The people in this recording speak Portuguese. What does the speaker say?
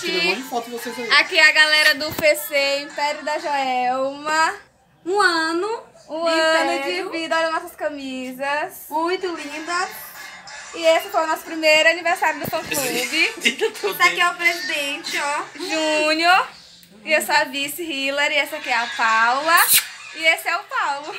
Tirei foto. Aqui é a galera do PC Império da Joelma. Um ano. Um de ano de vida, olha nossas camisas. Muito linda. E esse foi o nosso primeiro aniversário do fã clube. Esse aqui é o presidente, ó. Júnior. E eu sou a vice Hillary. Essa aqui é a Paula. E esse é o Paulo.